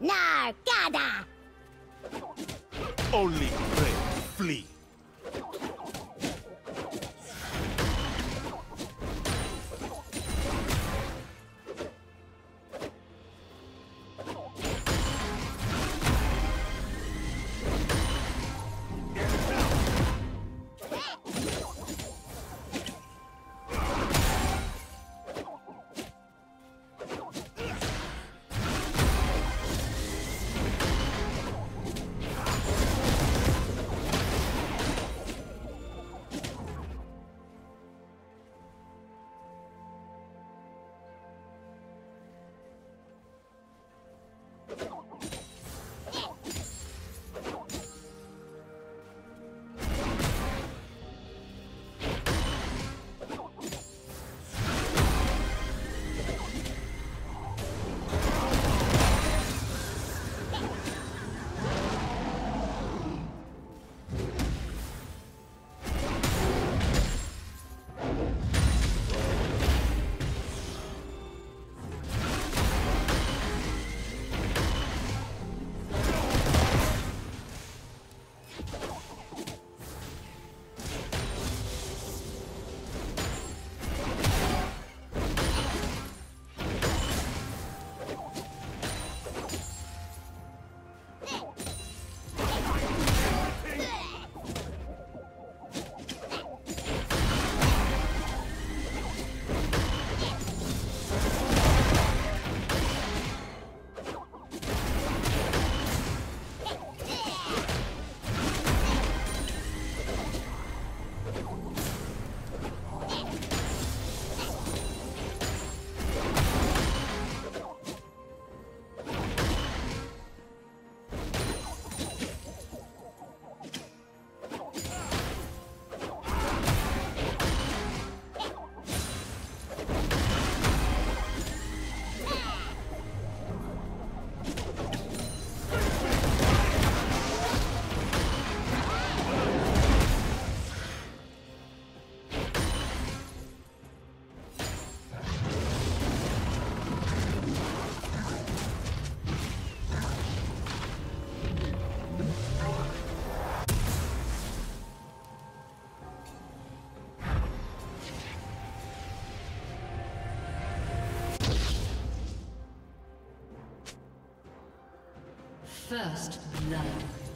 Nargada! Only pray, flee. First blood.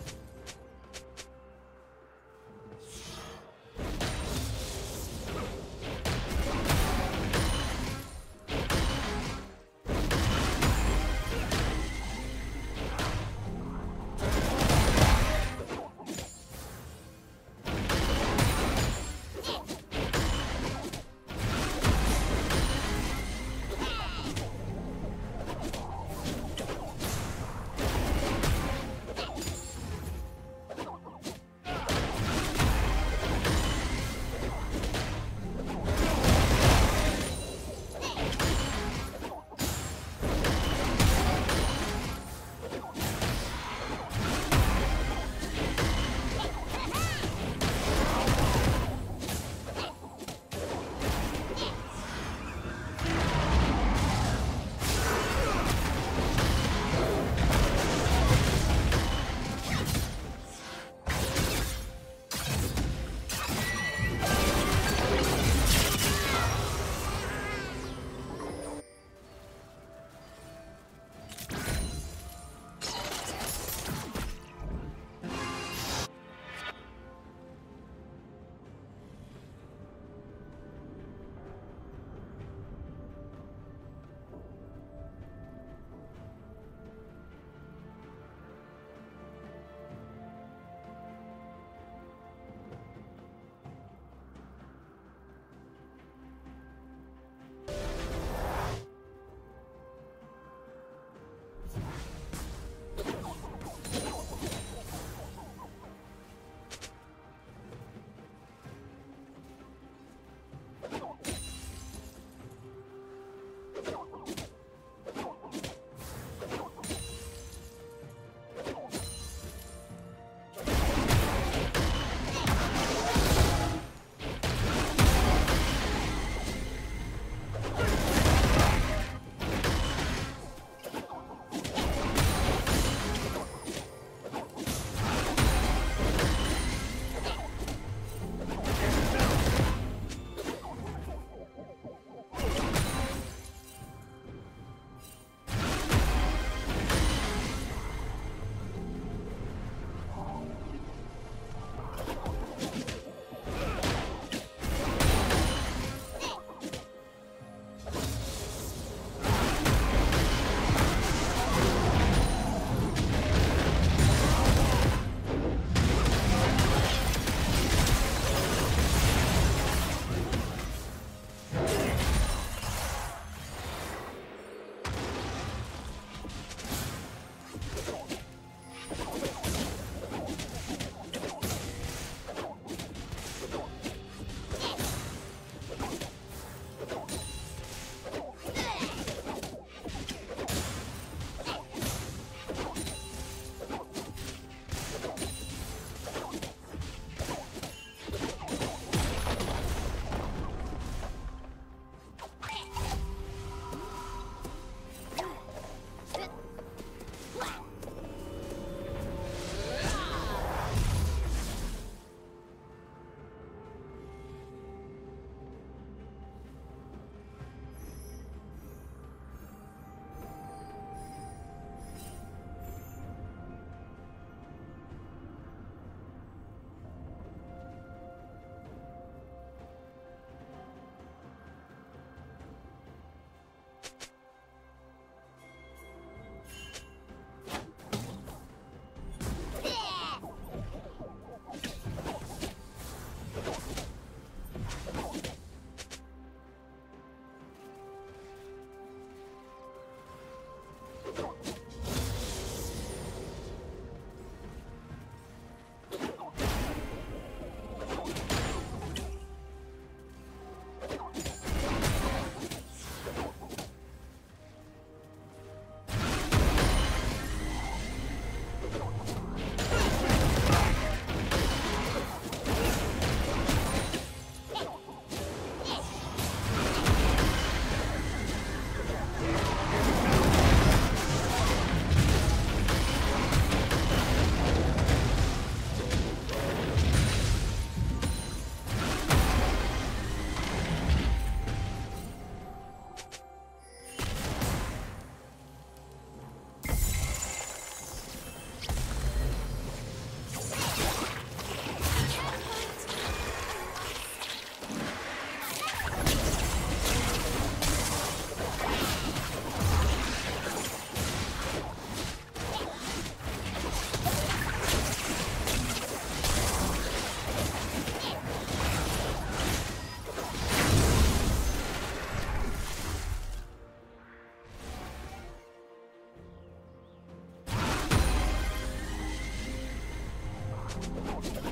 Don't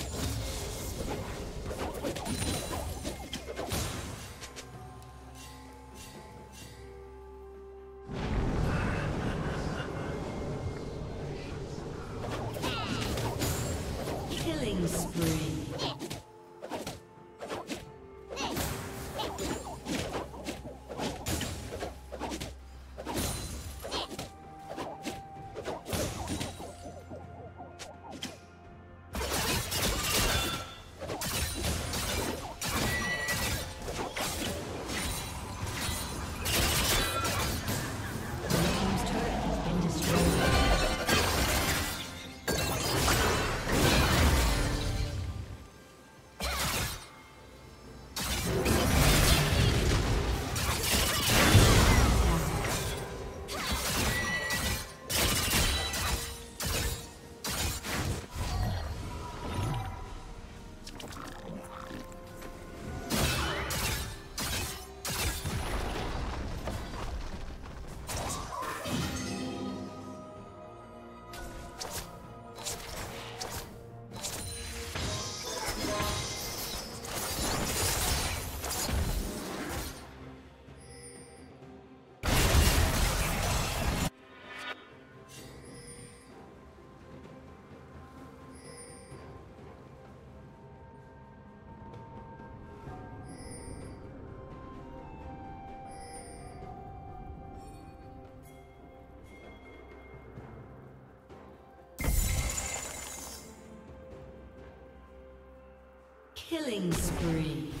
Killing spree.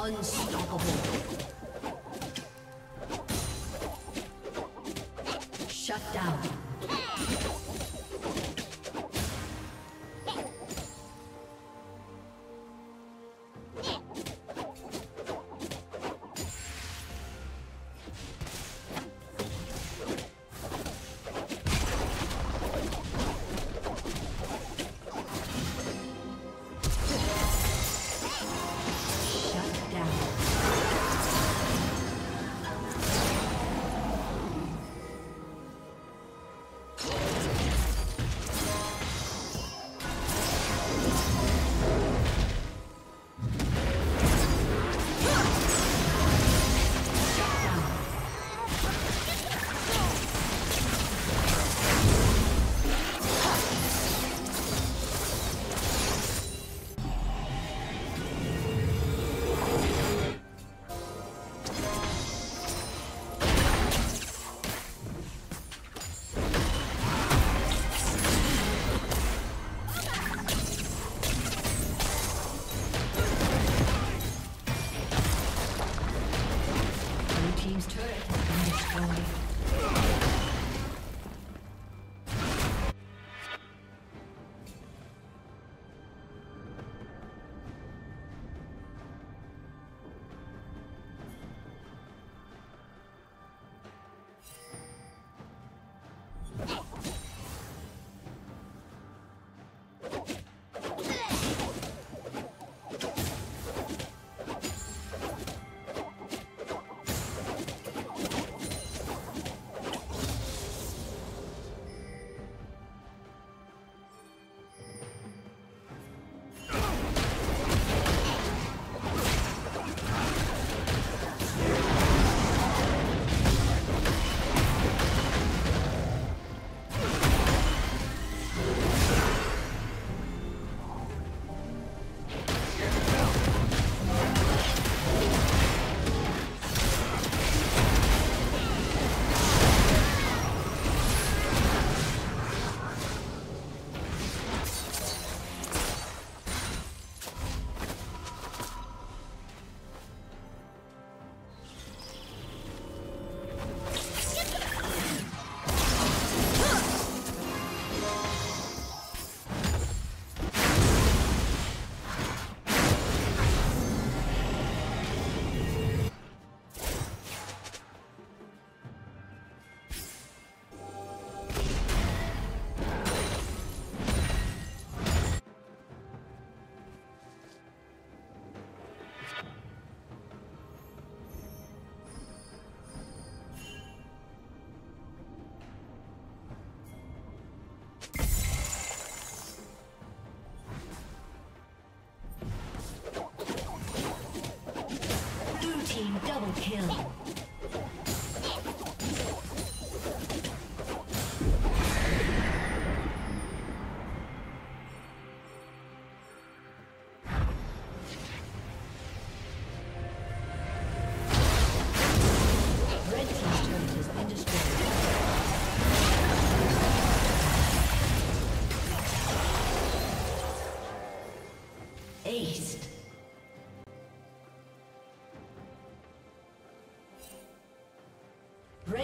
Unstoppable. Kill.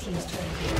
team's turret.